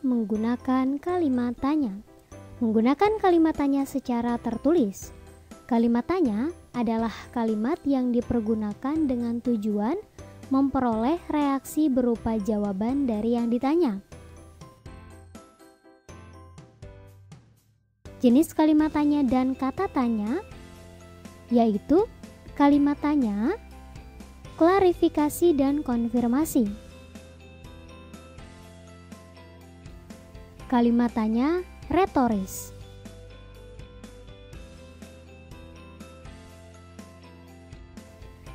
menggunakan kalimat tanya. Menggunakan kalimat tanya secara tertulis. Kalimat tanya adalah kalimat yang dipergunakan dengan tujuan memperoleh reaksi berupa jawaban dari yang ditanya. Jenis kalimat tanya dan kata tanya yaitu kalimat tanya, klarifikasi dan konfirmasi. Kalimat tanya retoris.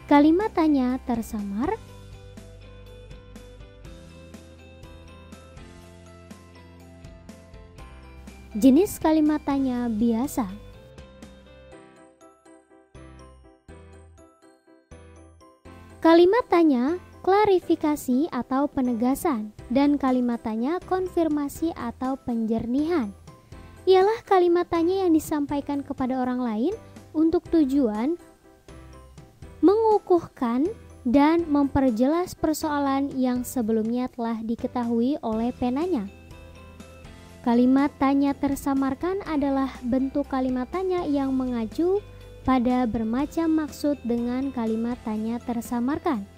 Kalimat tanya tersamar Jenis kalimat tanya biasa Kalimat tanya klarifikasi atau penegasan dan kalimat tanya konfirmasi atau penjernihan. Ialah kalimat tanya yang disampaikan kepada orang lain untuk tujuan mengukuhkan dan memperjelas persoalan yang sebelumnya telah diketahui oleh penanya. Kalimat tanya tersamarkan adalah bentuk kalimat tanya yang mengacu pada bermacam maksud dengan kalimat tanya tersamarkan.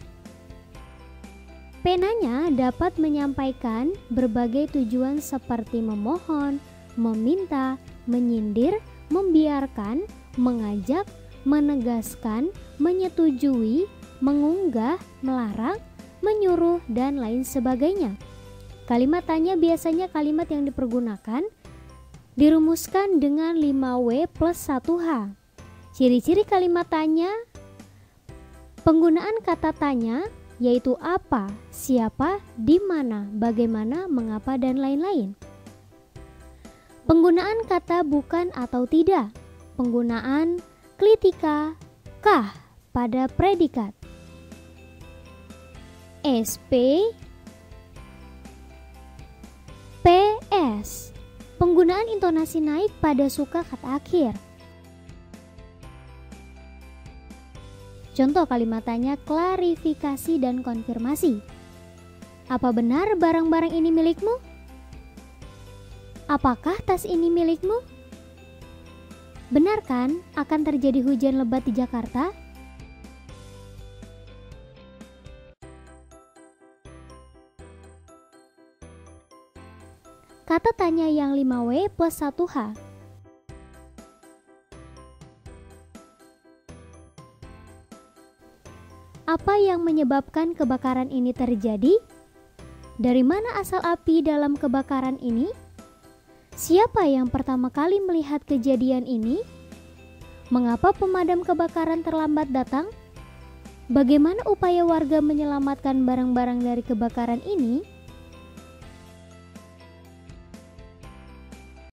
Penanya dapat menyampaikan berbagai tujuan seperti memohon, meminta, menyindir, membiarkan, mengajak, menegaskan, menyetujui, mengunggah, melarang, menyuruh, dan lain sebagainya. Kalimat tanya biasanya kalimat yang dipergunakan dirumuskan dengan 5W plus 1H. Ciri-ciri kalimat tanya Penggunaan kata tanya yaitu apa, siapa, di mana, bagaimana, mengapa, dan lain-lain. Penggunaan kata bukan atau tidak. Penggunaan klitika kah pada predikat. SP PS Penggunaan intonasi naik pada suka kata akhir. Contoh kalimat tanya klarifikasi dan konfirmasi. Apa benar barang-barang ini milikmu? Apakah tas ini milikmu? Benar kan akan terjadi hujan lebat di Jakarta? Kata tanya yang 5W plus 1H Apa yang menyebabkan kebakaran ini terjadi? Dari mana asal api dalam kebakaran ini? Siapa yang pertama kali melihat kejadian ini? Mengapa pemadam kebakaran terlambat datang? Bagaimana upaya warga menyelamatkan barang-barang dari kebakaran ini?